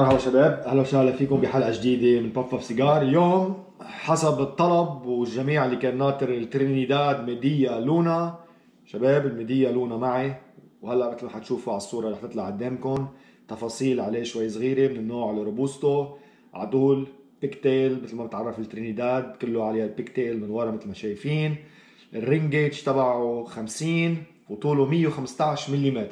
مرحبا شباب أهلا وسهلا فيكم بحلقة جديدة من Pop Up Cigar اليوم حسب الطلب والجميع اللي كان ناطر الترينيداد ميديا لونا شباب الميديا لونا معي وهلأ مثل ما حتشوفوا على الصورة رح تطلع قدامكم تفاصيل عليه شوي صغيرة من النوع ال robusto double pigtail مثل ما بتعرف الترينيداد كله عليها ال pigtail من ورا مثل ما شايفين ال ring gauge تبعه 50 وطوله 115 ملم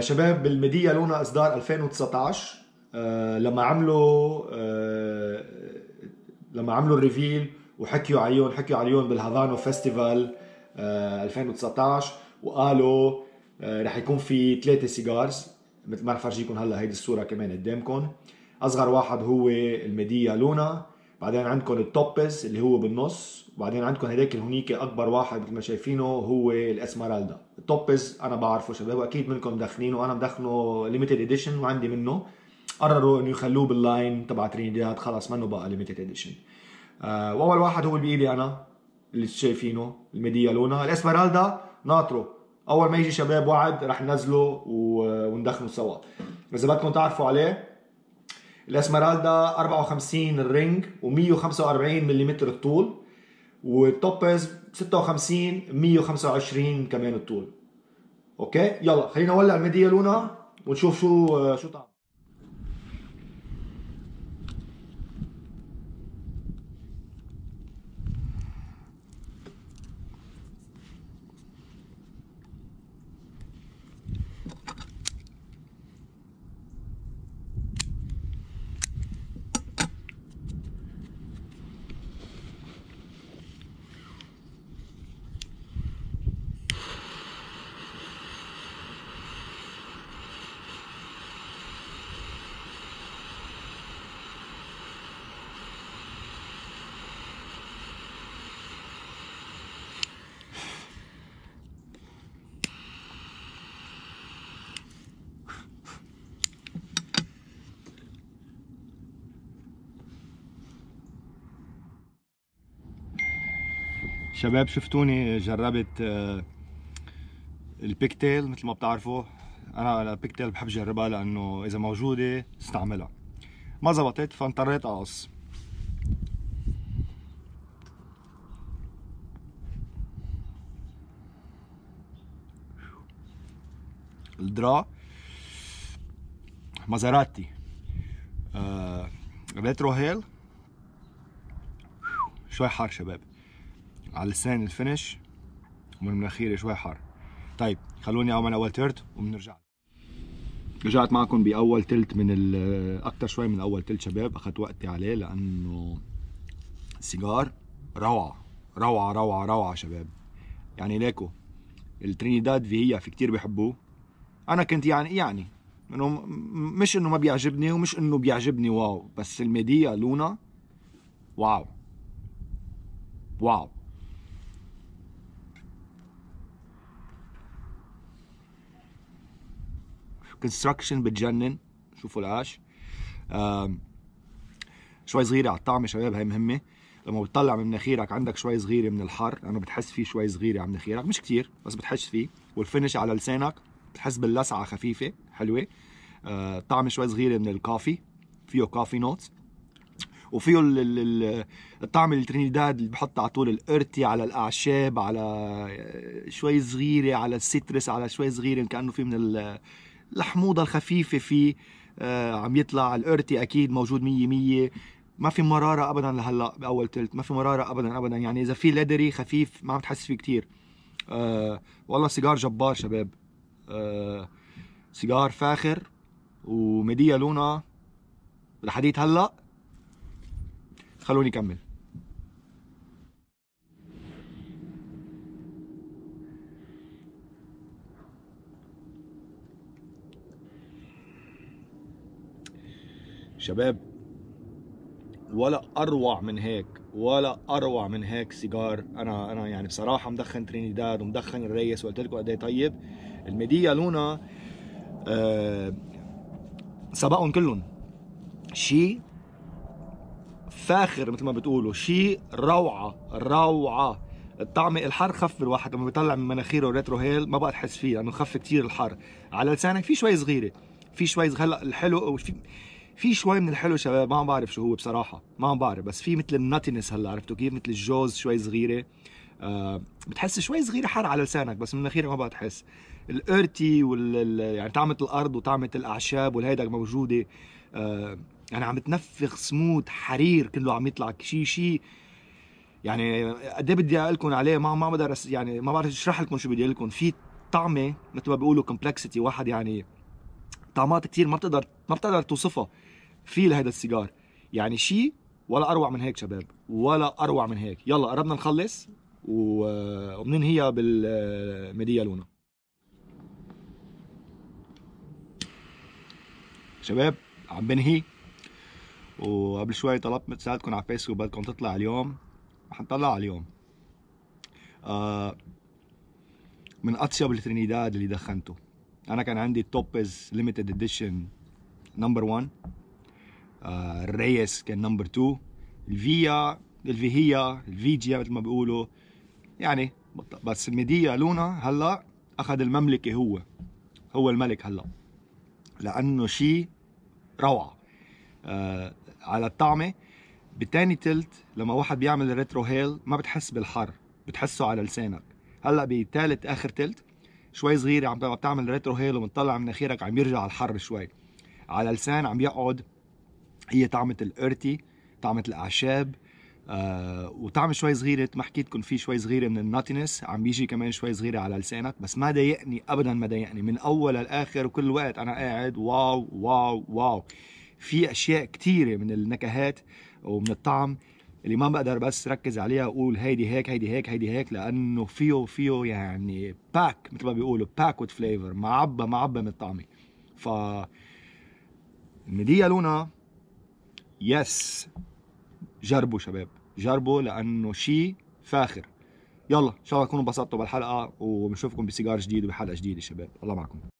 شباب بالميديا لونا إصدار 2019 آه لما عملوا آه لما عملوا ال reveal وحكيوا عليهم حكيوا عليهم بال Habano Festival 2019 وقالوا رح يكون في ثلاثة cigars. مثل ما رح فرجيكم هلا هيدي الصورة كمان قدامكم. أصغر واحد هو الميديا لونا. بعدين عندكم التوبز اللي هو بالنص وبعدين عندكم هداك هونيك أكبر واحد مثل ما شايفينه هو الإسمرالدا. التوبز أنا بعرفه شباب وأكيد منكم مدخنينه وأنا مدخنه limited edition وعندي منه. قرروا إنه يخلوه بال line تبع ترينيداد خلص منه بقى limited edition آه وأول واحد هو اللي بإيدي أنا اللي شايفينه الميديا لونا الإسمرالدا ناطرة. أول ما يجي شباب وعد رح ننزله وندخنه سوا. إذا بدكم تعرفوا عليه الاسمرالدا 54 ال ring و145 ملم الطول والتوبز 56 125 كمان الطول. أوكي؟ يلا خلينا نولع الميديا لونا ونشوف شو شو طعم شباب شفتوني جربت البيكتيل مثل ما بتعرفوا. أنا البيكتيل بحب جربها لأنه إذا موجودة استعملها. ما زبطت فاضطريت اقص الدرا مازراتي آه retrohale. شوي حار شباب. على لسان ال finish ومن المناخير شوي حار. طيب خلوني أعمل أول تلت وبنرجع. رجعت معكم بأول تلت من أكثر شوي من أول تلت شباب. أخذت وقتي عليه لأنه سيجار روعة روعة روعة روعة شباب. يعني ليكو الترينيداد في هي في كتير بيحبوه. أنا كنت يعني يعني إنه مش إنه ما بيعجبني ومش إنه بيعجبني wow بس الميديا لونا wow. wow. construction بتجنن. شوفوا ال ash شوي صغيرة على الطعم يا شباب هي مهمة. لما بتطلع من مناخيرك عندك شوي صغيرة من الحر أنا بتحس فيه شوي صغيرة على مناخيرك. مش كتير بس بتحس فيه. وال finish على لسانك بتحس باللسعة خفيفة حلوة. آه طعم شوي صغيرة من ال coffee. فيه coffee notes وفيه الطعم الترينيداد اللي بحط على طول ال earthy على الأعشاب على شوي صغيرة على ال citrus على شوي صغيرة كأنه في من الحموضة الخفيفة فيه آه عم يطلع ال earthy أكيد موجود مية مية. ما في مرارة ابدا لهلأ بأول تلت ما في مرارة ابدا ابدا. يعني إذا في leathery خفيف ما عم تحس فيه كثير آه والله سيجار جبار شباب. آه سيجار فاخر وميديا لونا. الحديث هلأ. خلوني اكمل شباب. ولا أروع من هيك ولا أروع من هيك سيجار. أنا أنا يعني بصراحة مدخن ترينيداد ومدخن الريس وقلت لكم قد إيه طيب. الميديا لونا آه سبقهم كلهم. شيء فاخر مثل ما بتقولوا شيء روعة روعة. الطعم الحر خف بالواحد لما بيطلع من مناخيره retrohale ما بقى تحس فيه لأنه خف كثير الحر. على لسانك في شوي صغيرة في شوي هلأ الحلو في في شوي من الحلو شباب ما عم بعرف شو هو بصراحة ما عم بعرف بس في مثل ال nuttiness هلا عرفتوا كيف؟ مثل الجوز شوي صغيرة. آه بتحس شوي صغيرة حار على لسانك بس من الأخير ما بتحس. ال earthy وال يعني طعمة الأرض وطعمة الأعشاب والهيدا موجودة. آه يعني عم تنفخ سموت حرير كله عم يطلع شيء شيء يعني قد إيه بدي أقول لكم عليه؟ ما ما بقدر يعني ما بعرف اشرح لكم شو بدي أقول لكم في طعمة مثل ما بيقولوا complexity واحد يعني طعمات كثير ما بتقدر ما بتقدر توصفها. في لهيدا السيجار. يعني شيء ولا أروع من هيك شباب ولا أروع من هيك. يلا قربنا نخلص وبننهيها بالميديا لونا؟ شباب عم بنهي. وقبل شوي طلبت سالتكم على فيسبوك بدكم تطلع اليوم. حنطلعها اليوم. آه من أطيب الترينيداد اللي دخنته. أنا كان عندي توبز limited edition number 1 الريس كان number 2 الفيا الفيهيا الفيجيا مثل ما بيقولوا. يعني بس ميديا لونا هلا أخذ المملكة هو. هو الملك هلا. لأنه شيء روعة. آه على الطعمة بتاني تلت لما واحد بيعمل retrohale ما بتحس بالحر. بتحسه على لسانك. هلا بثالث آخر تلت. شوي صغيره عم بتعمل retrohale ومطلع من مناخيرك عم يرجع الحر شوي. على لسان عم يقعد هي طعمة ال earthy طعمة الأعشاب آه وطعم شوي صغيرة ما حكيتكم في شوي صغيرة من ال nuttiness عم بيجي كمان شوي صغيرة على لسانك بس ما ضايقني ابدا ما ضايقني من أول لاخر وكل وقت أنا قاعد wow wow wow. في أشياء كثيرة من النكهات ومن الطعم ما بقدر بس ركز عليها واقول هيدي هيك هيدي هيك هيدي هيك لأنه فيه فيه يعني packed مثل ما بيقولوا packed with flavor معبى معبى من الطعمه ف الميديا لونا yes جربوا شباب جربوا لأنه شيء فاخر. يلا إن شاء الله تكونوا انبسطتوا بالحلقة وبنشوفكم بسيجار جديد وبحلقة جديدة شباب. الله معكم.